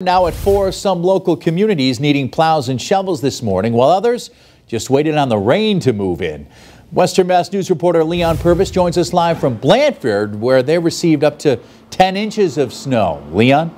Now at four, some local communities needing plows and shovels this morning, while others just waited on the rain to move in. Western Mass News reporter Leon Purvis joins us live from Blandford, where they received up to 10 inches of snow. Leon?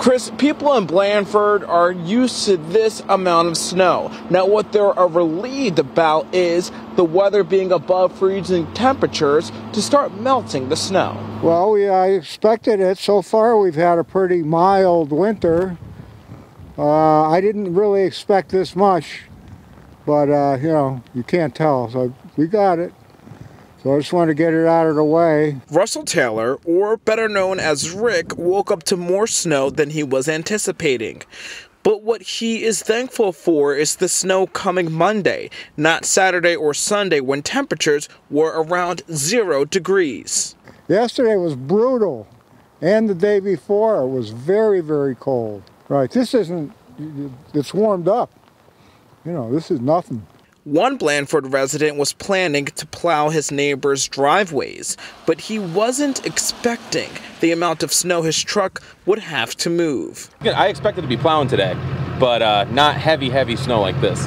Chris, people in Blandford are used to this amount of snow. Now, what they're relieved about is the weather being above freezing temperatures to start melting the snow. Well, we I expected it. So far, we've had a pretty mild winter. Uh, I didn't really expect this much, but uh, you know, you can't tell. So we got it. So I just wanted to get it out of the way. Russell Taylor, or better known as Rick, woke up to more snow than he was anticipating. But what he is thankful for is the snow coming Monday, not Saturday or Sunday when temperatures were around zero degrees. Yesterday was brutal, and the day before it was very, very cold. Right, this isn't, it's warmed up. You know, this is nothing. One Blandford resident was planning to plow his neighbor's driveways, but he wasn't expecting the amount of snow his truck would have to move. I expected to be plowing today, but uh, not heavy, heavy snow like this.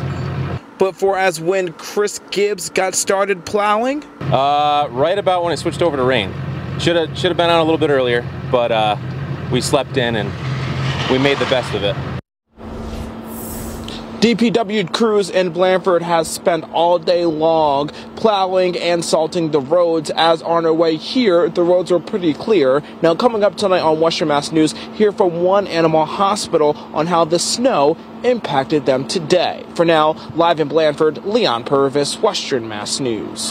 But for as when Chris Gibbs got started plowing? Uh, right about when it switched over to rain. Should have should have been out a little bit earlier, but uh, we slept in and we made the best of it. DPW crews in Blandford has spent all day long plowing and salting the roads. As on our way here, the roads were pretty clear. Now, coming up tonight on Western Mass News, hear from one animal hospital on how the snow impacted them today. For now, live in Blandford, Leon Purvis, Western Mass News.